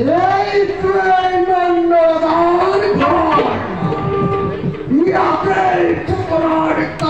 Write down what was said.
Yeah, I'm ready to